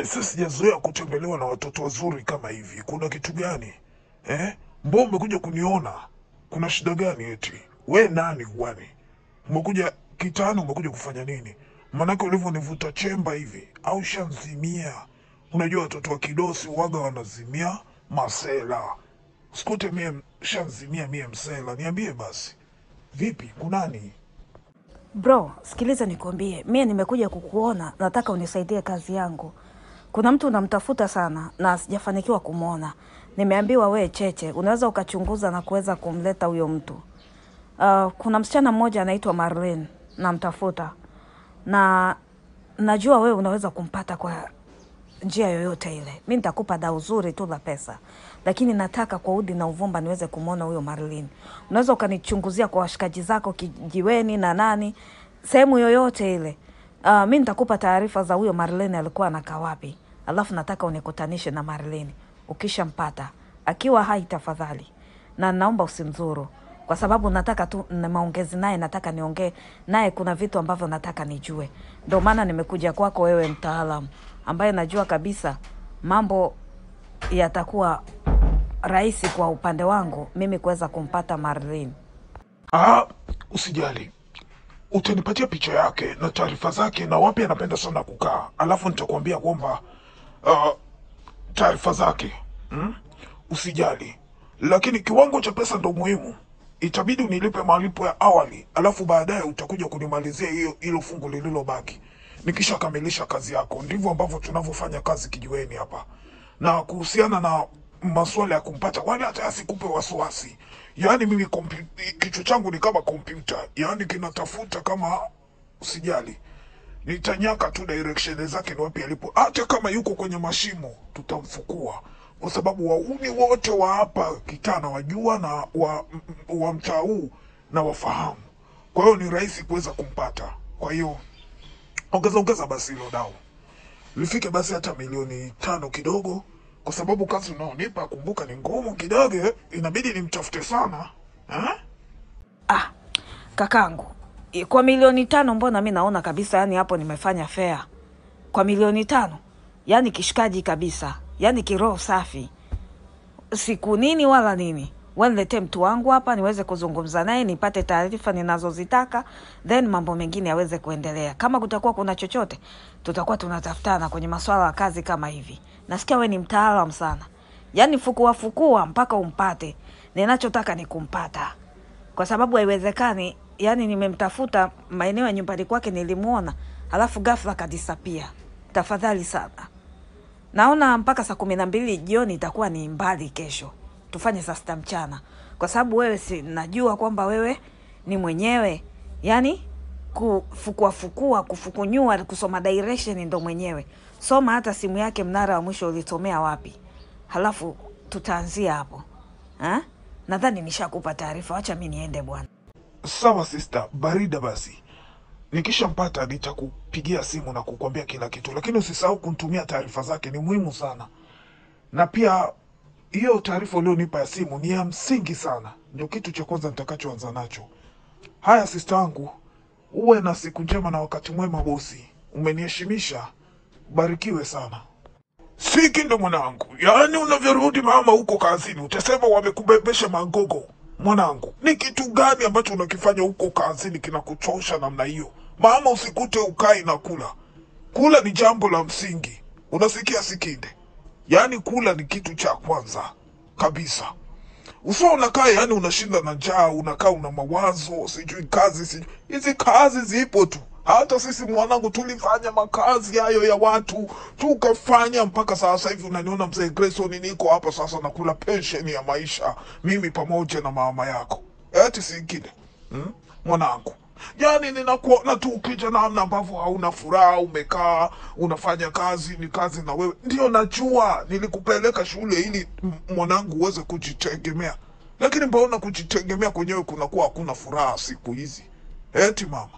Aise, sijazoea kutembelewa na watoto wazuri kama hivi. Kuna kitu gani eh? Mbona umekuja kuniona? Kuna shida gani? Eti we nani kwani? Umekuja kitano, umekuja kufanya nini? Maanake ulivyonivuta chemba hivi, au shanzimia? Unajua watoto wa kidosi waga wanazimia masela. Sikute mie shanzimia mie msela. Niambie basi, vipi, kunani? Bro, sikiliza nikwambie, mie nimekuja kukuona, nataka unisaidie kazi yangu. Kuna mtu unamtafuta sana na sijafanikiwa kumwona. Nimeambiwa we Cheche, unaweza ukachunguza na kuweza kumleta huyo mtu. Uh, kuna msichana mmoja anaitwa Marlene, namtafuta na najua wewe unaweza kumpata kwa njia yoyote ile. Mi nitakupa dau zuri tu la pesa, lakini nataka kwa udi na uvumba niweze kumwona huyo Marlin. Unaweza ukanichunguzia kwa washikaji zako kijiweni na nani, sehemu yoyote ile. Uh, mi nitakupa taarifa za huyo Marlin alikuwa anakaa wapi, alafu nataka unikutanishe na Marlene. Ukishampata akiwa hai, tafadhali, na naomba usimzuru kwa sababu nataka tu na maongezi naye, nataka niongee naye, kuna vitu ambavyo nataka nijue. Ndio maana nimekuja kwako wewe, mtaalamu ambaye najua kabisa mambo yatakuwa rahisi kwa upande wangu mimi kuweza kumpata Marlene. Ah, usijali, utanipatia picha yake na taarifa zake na wapi anapenda sana kukaa, alafu nitakuambia kwamba uh, taarifa zake hmm? Usijali, lakini kiwango cha pesa ndo muhimu. Itabidi unilipe malipo ya awali, alafu baadaye utakuja kunimalizia hiyo hilo fungu lililobaki nikishakamilisha kazi yako. Ndivyo ambavyo tunavyofanya kazi kijiweni hapa. Na kuhusiana na masuala ya kumpata, wala hata asikupe wasiwasi. Yaani mimi kichwa changu ni kama kompyuta, yaani kinatafuta kama, usijali, nitanyaka tu direction zake ni wapi alipo. Hata kama yuko kwenye mashimo, tutamfukua kwa sababu wauni wote wa hapa Kitana wajua na wa, wa mtaa huu na wafahamu. Kwa hiyo ni rahisi kuweza kumpata. Kwa hiyo ongeza ongeza basi hilo dau lifike basi hata milioni tano kidogo, kwa sababu kazi unaonipa kumbuka ni ngumu kidogo, inabidi nimtafute sana ha? Ah, kakangu, kwa milioni tano mbona mi naona kabisa, yani hapo nimefanya fea Kwa milioni tano, yani kishikaji kabisa, yani kiroho safi, siku nini wala nini. Waniletee mtu wangu hapa niweze kuzungumza naye nipate taarifa ninazozitaka, then mambo mengine yaweze kuendelea. Kama kutakuwa kuna chochote, tutakuwa tunatafutana kwenye masuala ya kazi kama hivi. Nasikia we ni mtaalamu sana, yaani fukua fukua mpaka umpate. Ninachotaka ni kumpata kwa sababu haiwezekani. Yani nimemtafuta maeneo ya nyumbani kwake, nilimwona alafu ghafla kadisapia. Tafadhali sana, naona mpaka saa kumi na mbili jioni itakuwa ni mbali. Kesho tufanye saa sita mchana, kwa sababu wewe, si najua kwamba wewe ni mwenyewe, yani kufukuafukua kufukunyua, kusoma direction ndo mwenyewe. Soma hata simu yake, mnara wa mwisho ulitomea wapi, halafu tutaanzia hapo ha? Nadhani nishakupa taarifa, wacha mi niende bwana. Sawa sister, barida basi. Nikishampata nitakupigia simu na kukwambia kila kitu, lakini usisahau kunitumia taarifa zake, ni muhimu sana. Na pia hiyo taarifa ulionipa ya simu ni ya msingi sana, ndio kitu cha kwanza nitakachoanza nacho. Haya sister wangu, uwe na siku njema na wakati mwema bosi. Umeniheshimisha, barikiwe sana. Siki ndo mwanangu, yaani unavyorudi mama huko kazini utasema wamekubebesha magogo. Mwanangu, ni kitu gani ambacho unakifanya huko kazini kinakuchosha namna hiyo? Mama, usikute ukai na kula. Kula ni jambo la msingi, unasikia Sikinde? Yaani kula ni kitu cha kwanza kabisa. Usio unakaa yani unashinda na njaa, unakaa una mawazo, sijui kazi, sijui hizi kazi zipo tu. Hata sisi mwanangu tulifanya makazi hayo ya watu tukafanya mpaka sasa hivi unaniona mzee Grayson, niko hapa sasa nakula pensheni ya maisha mimi pamoja na mama yako, eti singine hmm? Mwanangu, yani ninakuona tu ukija namna ambavyo hauna furaha, umekaa unafanya kazi, ni kazi na wewe. Ndio najua nilikupeleka shule ili mwanangu uweze kujitegemea, lakini mbona kujitegemea kwenyewe kunakuwa hakuna furaha siku hizi? Eti mama,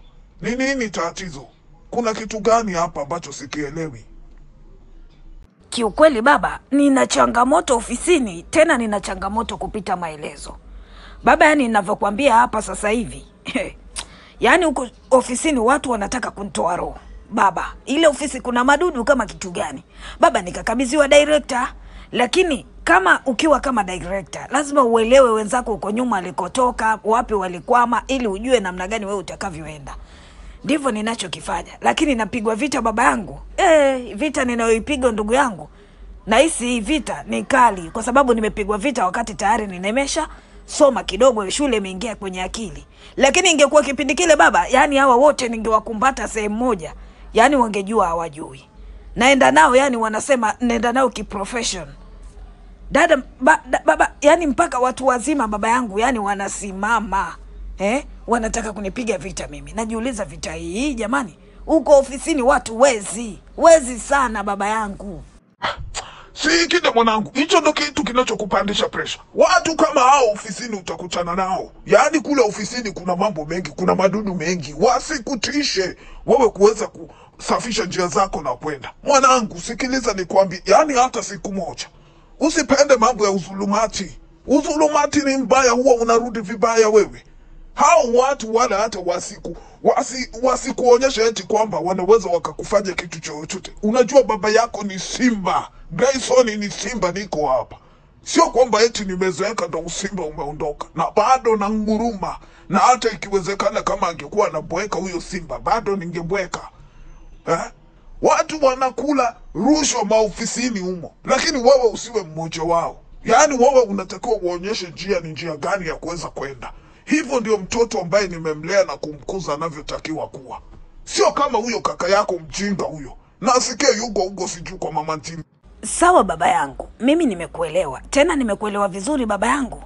ni nini tatizo? Kuna kitu gani hapa ambacho sikielewi? Kiukweli baba, nina changamoto ofisini, tena nina changamoto kupita maelezo baba. Yani ninavyokuambia hapa sasa hivi yani huko ofisini watu wanataka kunitoa roho baba, ile ofisi kuna madudu kama kitu gani? Baba, nikakabidhiwa director, lakini kama ukiwa kama director lazima uelewe wenzako uko nyuma alikotoka, wapi walikwama, ili ujue namna gani wewe utakavyoenda. Ndivyo ninachokifanya, lakini napigwa vita baba yangu. E, vita ninayoipigwa ndugu yangu, nahisi hii vita ni kali, kwa sababu nimepigwa vita wakati tayari ninemesha soma kidogo, shule imeingia kwenye akili. Lakini ingekuwa kipindi kile baba, yani hawa wote ningewakumbata sehemu moja, yani wangejua hawajui. Naenda nao, yani wanasema naenda nao kiprofession dada ba, da, baba yani mpaka watu wazima baba yangu yani wanasimama eh? Wanataka kunipiga vita mimi najiuliza vita hii jamani huko ofisini watu wezi wezi sana baba yangu Si kile mwanangu, hicho ndo kitu kinachokupandisha presha. Watu kama hao ofisini utakutana nao, yaani kule ofisini kuna mambo mengi, kuna madudu mengi, wasikutishe wewe kuweza kusafisha njia zako na kwenda. Mwanangu, sikiliza nikwambie, yaani hata siku moja usipende mambo ya uzulumati. Uzulumati ni mbaya, huwa unarudi vibaya wewe. Hao watu wala hata wasiku wasi, wasikuonyesha eti kwamba wanaweza wakakufanya kitu chochote. Unajua baba yako ni simba, Grayson ni simba, niko hapa. Sio kwamba eti nimezeeka ndo usimba umeondoka, na bado na nguruma, na hata ikiwezekana kama angekuwa anabweka huyo simba bado ningebweka eh? Watu wanakula rushwa maofisini humo, lakini wewe usiwe mmoja wao. Yaani wewe unatakiwa uonyeshe njia ni njia gani ya kuweza kwenda. Hivyo ndio mtoto ambaye nimemlea na kumkuza anavyotakiwa kuwa, sio kama huyo kaka yako mjinga huyo. Nasikia yuko huko sijui kwa mama Ntini. sawa baba yangu. Mimi nimekuelewa. Tena nimekuelewa vizuri baba yangu.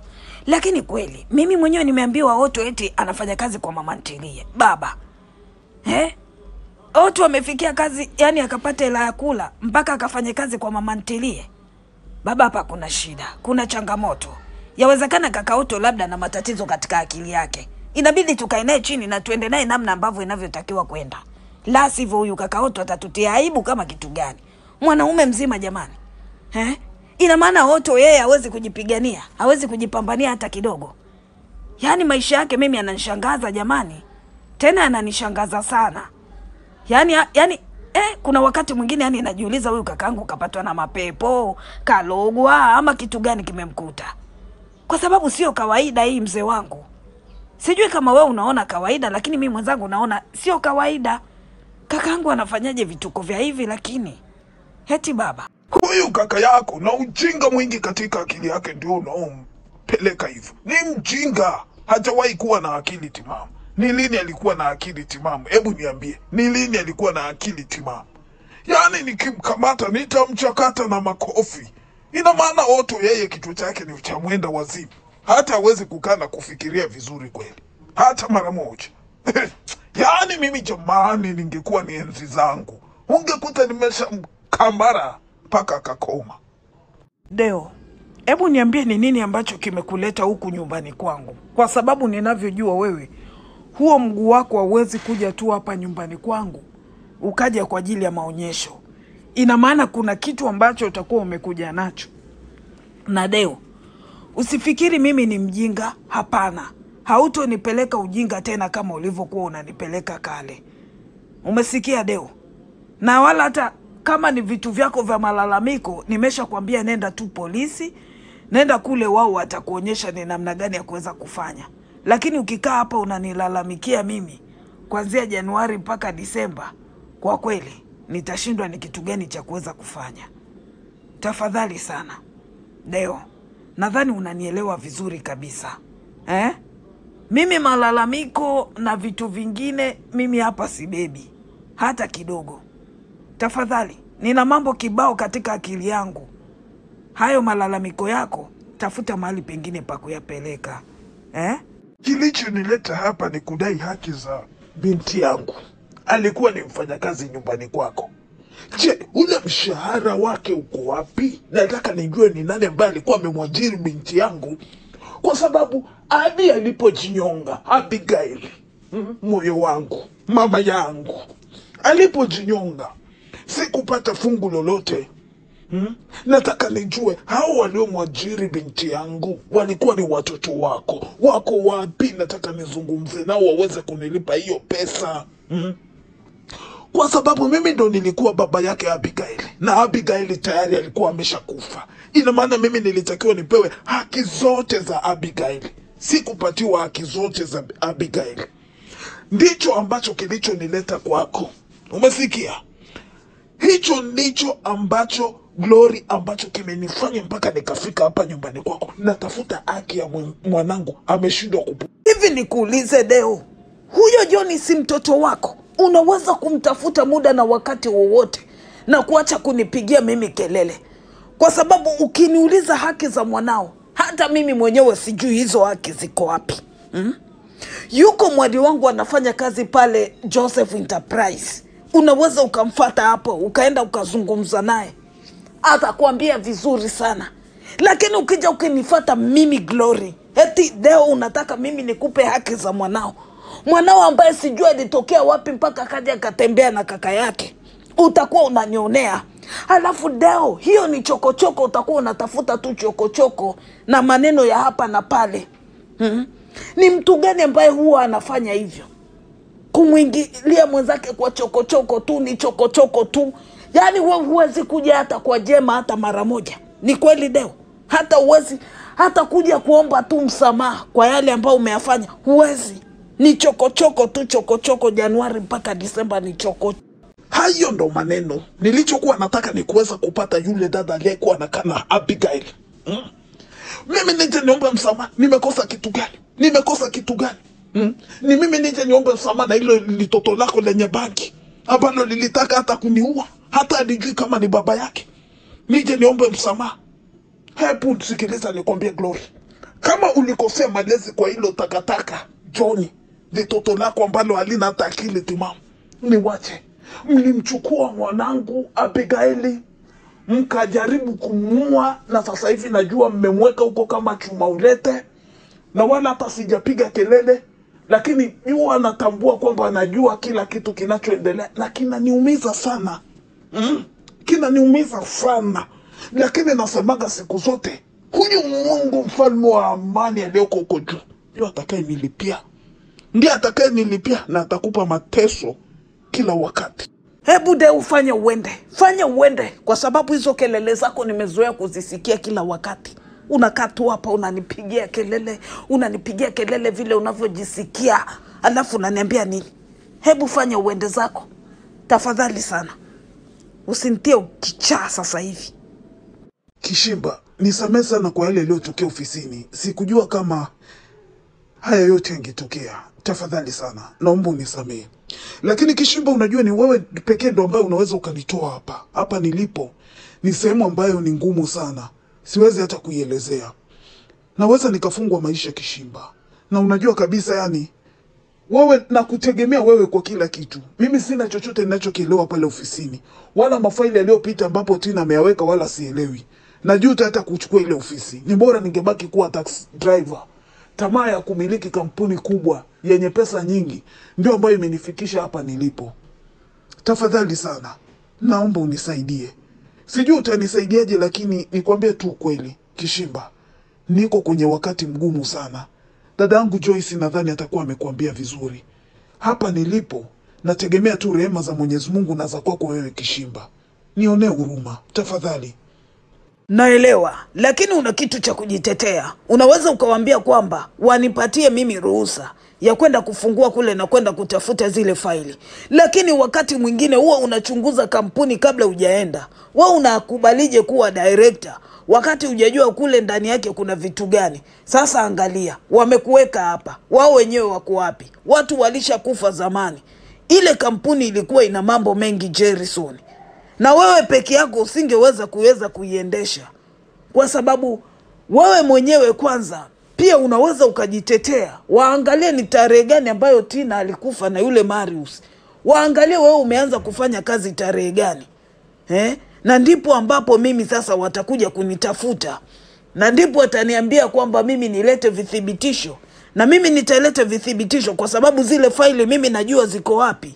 Lakini kweli mimi mwenyewe nimeambiwa oto eti anafanya kazi kwa mama ntilie. Baba. Eh? oto amefikia kazi yani akapata hela ya kula mpaka akafanya kazi kwa mama ntilie. Baba hapa kuna shida. Kuna changamoto yawezekana kakaoto labda na matatizo katika akili yake. Inabidi tukae naye chini na tuende naye namna ambavyo inavyotakiwa kwenda. La sivyo huyu kaka Oto atatutia aibu kama kitu gani? Mwanaume mzima jamani. Eh? ina maana Oto yeye hawezi kujipigania hawezi kujipambania hata kidogo. Yaani maisha yake mimi ananishangaza jamani. Tena ananishangaza sana. Yani, yani eh, kuna wakati mwingine yani najiuliza huyu kakangu kapatwa na mapepo kalogwa ama kitu gani kimemkuta kwa sababu sio kawaida hii mzee wangu sijui kama we unaona kawaida lakini mi mwenzangu naona sio kawaida Kakaangu anafanyaje vituko vya hivi lakini heti baba Huyu kaka yako na ujinga mwingi katika akili yake ndio unaompeleka hivyo. Ni mjinga, hajawahi kuwa na akili timamu. Ni lini alikuwa na akili timamu? Hebu niambie, ni lini alikuwa na akili timamu? Yaani nikimkamata nitamchakata na makofi. Ina maana Oto yeye kichwa chake ni cha mwenda wazimu, hata hawezi kukaa na kufikiria vizuri kweli, hata mara moja. Yaani mimi jamani, ningekuwa ni enzi zangu, ungekuta nimeshamkambara mpaka akakoma. Deo, hebu niambie ni nini ambacho kimekuleta huku nyumbani kwangu? Kwa sababu ninavyojua wewe, huo mguu wako hauwezi kuja tu hapa nyumbani kwangu ukaja kwa ajili ya maonyesho. Ina maana kuna kitu ambacho utakuwa umekuja nacho. Na Deo, usifikiri mimi ni mjinga. Hapana, hautonipeleka ujinga tena kama ulivyokuwa unanipeleka kale. Umesikia Deo? na wala hata kama ni vitu vyako vya malalamiko, nimeshakwambia nenda tu polisi, nenda kule, wao watakuonyesha ni namna gani ya kuweza kufanya. Lakini ukikaa hapa unanilalamikia mimi kuanzia Januari mpaka Disemba, kwa kweli nitashindwa ni kitu gani cha kuweza kufanya. Tafadhali sana Deo, nadhani unanielewa vizuri kabisa eh? Mimi malalamiko na vitu vingine mimi hapa sibebi hata kidogo. Tafadhali, nina mambo kibao katika akili yangu. Hayo malalamiko yako tafuta mahali pengine pa kuyapeleka eh? Kilichonileta hapa ni kudai haki za binti yangu. Alikuwa ni mfanyakazi nyumbani kwako. Je, ule mshahara wake uko wapi? Nataka nijue ni nani ambaye alikuwa amemwajiri binti yangu, kwa sababu hadi alipojinyonga, Abigail, moyo wangu, mama yangu, alipojinyonga sikupata fungu lolote. Hmm? Nataka nijue hao waliomwajiri binti yangu walikuwa ni watoto wako, wako wapi? Nataka nizungumze nao waweze kunilipa hiyo pesa. Hmm? Kwa sababu mimi ndo nilikuwa baba yake Abigaili na Abigaili tayari alikuwa ameshakufa. Ina maana mimi nilitakiwa nipewe haki zote za Abigaili, sikupatiwa haki zote za Abigaili. Ndicho ambacho kilichonileta kwako, umesikia? Hicho ndicho ambacho Glory, ambacho kimenifanya mpaka nikafika hapa nyumbani kwako. Natafuta haki ya mwanangu, ameshindwa kupu Hivi nikuulize Deo, huyo Joni si mtoto wako? Unaweza kumtafuta muda na wakati wowote na kuacha kunipigia mimi kelele, kwa sababu ukiniuliza haki za mwanao, hata mimi mwenyewe sijui hizo haki ziko wapi hmm? Yuko mwali wangu anafanya kazi pale Joseph Enterprise, unaweza ukamfata hapo ukaenda ukazungumza naye, atakwambia vizuri sana. Lakini ukija ukinifata mimi Glory, eti leo unataka mimi nikupe haki za mwanao, mwanao ambaye sijui alitokea wapi mpaka akaja akatembea na kaka yake, utakuwa unanionea. Alafu Deo, hiyo ni chokochoko, utakuwa unatafuta tu chokochoko na maneno ya hapa na pale hmm? Ni mtu gani ambaye huwa anafanya hivyo? kumwingilia mwenzake kwa chokochoko tu, ni chokochoko tu. Yaani we huwezi kuja hata kwa jema hata mara moja. Ni kweli Deo? Hata huwezi hata kuja kuomba tu msamaha kwa yale ambayo umeyafanya, huwezi. Ni chokochoko tu, chokochoko. Januari mpaka Disemba ni choko Hayo ndo maneno nilichokuwa nataka ni kuweza kupata yule dada aliyekuwa anakaa na Abigail. Mm. Mimi nije niombe msamaha, nimekosa kitu gani? Nimekosa kitu gani? Mm. Ni mimi nije niombe msamaha na hilo litoto lako lenye bangi ambalo lilitaka hata kuniua, hata alijui kama ni baba yake. Nije niombe msamaha. Hebu sikiliza, nikwambie Glory, kama ulikosea malezi kwa hilo takataka Johnny, litoto lako ambalo halina hata akili timamu, niwache. Mlimchukua mwanangu Abigaili mkajaribu kumuua, na sasa hivi najua mmemweka huko kama chuma ulete, na wala hata sijapiga kelele, lakini jua natambua kwamba anajua kila kitu kinachoendelea na kinaniumiza sana mm, kinaniumiza sana, lakini nasemaga siku zote, huyu Mungu mfalme wa amani aliyoko huko juu ndio atakayenilipia. nilipia, ndiye atakaye nilipia na atakupa mateso kila wakati. Hebu de fanya uende, fanye uende, kwa sababu hizo kelele zako nimezoea kuzisikia kila wakati. Unakaa tu hapa unanipigia kelele, unanipigia kelele vile unavyojisikia, alafu unaniambia nini? Hebu fanya uende zako tafadhali sana, usinitie ukichaa sasa hivi. Kishimba, nisamehe sana kwa yale yaliyotokea ofisini. Sikujua kama haya yote yangetokea. Tafadhali sana, naomba unisamehe. Lakini Kishimba, unajua ni wewe pekee ndo ambaye unaweza ukanitoa hapa. Hapa nilipo ni sehemu ambayo ni ngumu sana, siwezi hata kuielezea. Naweza nikafungwa maisha Kishimba, na unajua kabisa yani wewe nakutegemea wewe kwa kila kitu. Mimi sina chochote ninachokielewa pale ofisini, wala mafaili yaliyopita ambapo Tina ameyaweka, wala sielewi. Najuta hata kuchukua ile ofisi, ni bora ningebaki kuwa taxi driver. Tamaa ya kumiliki kampuni kubwa yenye pesa nyingi ndio ambayo imenifikisha hapa nilipo. Tafadhali sana, naomba unisaidie. Sijui utanisaidiaje, lakini nikwambie tu ukweli, Kishimba, niko kwenye wakati mgumu sana. Dada yangu Joyce nadhani atakuwa amekuambia vizuri. Hapa nilipo nategemea tu rehema za Mwenyezi Mungu na za kwako wewe Kishimba. Nionee huruma tafadhali. Naelewa, lakini una kitu cha kujitetea. Unaweza ukawaambia kwamba wanipatie mimi ruhusa ya kwenda kufungua kule na kwenda kutafuta zile faili, lakini wakati mwingine huwa unachunguza kampuni kabla hujaenda. Wewe unakubalije kuwa director wakati hujajua kule ndani yake kuna vitu gani? Sasa angalia, wamekuweka hapa, wao wenyewe wako wapi? Watu walishakufa zamani. Ile kampuni ilikuwa ina mambo mengi Jerison na wewe peke yako usingeweza kuweza kuiendesha, kwa sababu wewe mwenyewe kwanza pia unaweza ukajitetea. Waangalie ni tarehe gani ambayo Tina alikufa na yule Marius, waangalie wewe umeanza kufanya kazi tarehe gani eh? Na ndipo ambapo mimi sasa watakuja kunitafuta, na ndipo wataniambia kwamba mimi nilete vithibitisho, na mimi nitaleta vithibitisho kwa sababu zile faili mimi najua ziko wapi.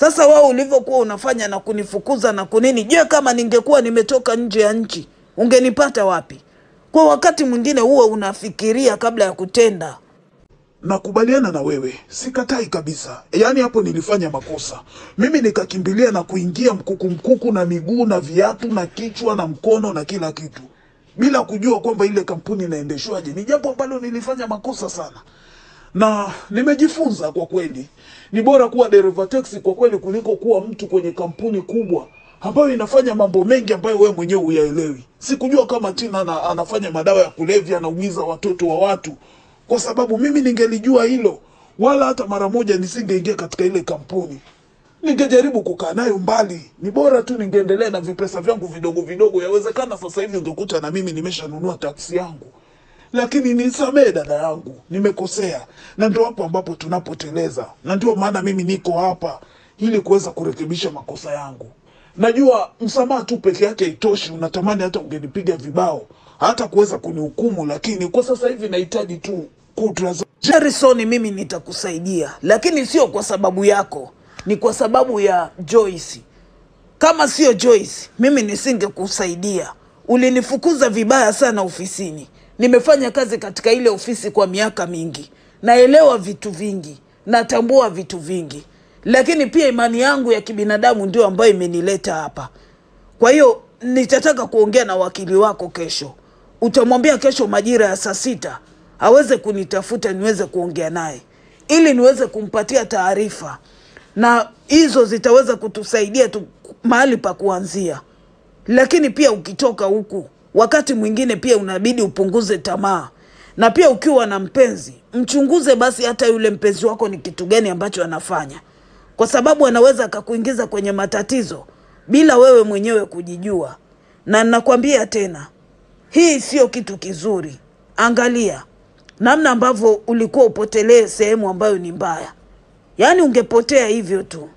Sasa wao ulivyokuwa unafanya na kunifukuza na kunini, je, kama ningekuwa nimetoka nje ya nchi ungenipata wapi? Kwa wakati mwingine huwe unafikiria kabla ya kutenda. nakubaliana na wewe, sikatai kabisa. Yaani hapo nilifanya makosa mimi, nikakimbilia na kuingia mkuku mkuku na miguu na viatu na kichwa na mkono na kila kitu bila kujua kwamba ile kampuni inaendeshwaje. Ni jambo ambalo nilifanya makosa sana na nimejifunza kwa kweli, ni bora kuwa dereva taxi kwa kweli kuliko kuwa mtu kwenye kampuni kubwa ambayo inafanya mambo mengi ambayo wewe mwenyewe huyaelewi. Sikujua kama Tina ana, anafanya madawa ya kulevya, anaumiza watoto wa watu, kwa sababu mimi ningelijua hilo, wala hata mara moja nisingeingia katika ile kampuni ningejaribu kukaa nayo mbali. Ni bora tu ningeendelea na vipesa vyangu vidogo vidogo. Yawezekana sasa hivi ungekuta na mimi nimeshanunua taksi yangu, lakini nisamee dada yangu, nimekosea, na ndio hapo ambapo tunapoteleza, na ndio maana mimi niko hapa ili kuweza kurekebisha makosa yangu. Najua msamaha tu peke yake haitoshi, unatamani hata ungenipiga vibao hata kuweza kunihukumu, lakini kwa sasa hivi nahitaji tu kudra Harrison, mimi nitakusaidia, lakini sio kwa sababu yako, ni kwa sababu ya Joyce. Kama sio Joyce, mimi nisingekusaidia. Ulinifukuza vibaya sana ofisini. Nimefanya kazi katika ile ofisi kwa miaka mingi, naelewa vitu vingi, natambua vitu vingi, lakini pia imani yangu ya kibinadamu ndio ambayo imenileta hapa. Kwa hiyo nitataka kuongea na wakili wako kesho. Utamwambia kesho majira ya saa sita aweze kunitafuta niweze kuongea naye ili niweze kumpatia taarifa, na hizo zitaweza kutusaidia tu mahali pa kuanzia. Lakini pia ukitoka huku, wakati mwingine pia unabidi upunguze tamaa, na pia ukiwa na mpenzi mchunguze basi hata yule mpenzi wako ni kitu gani ambacho anafanya, kwa sababu anaweza akakuingiza kwenye matatizo bila wewe mwenyewe kujijua. Na nakwambia tena, hii sio kitu kizuri. Angalia namna ambavyo ulikuwa upotelee sehemu ambayo ni mbaya, yaani ungepotea hivyo tu.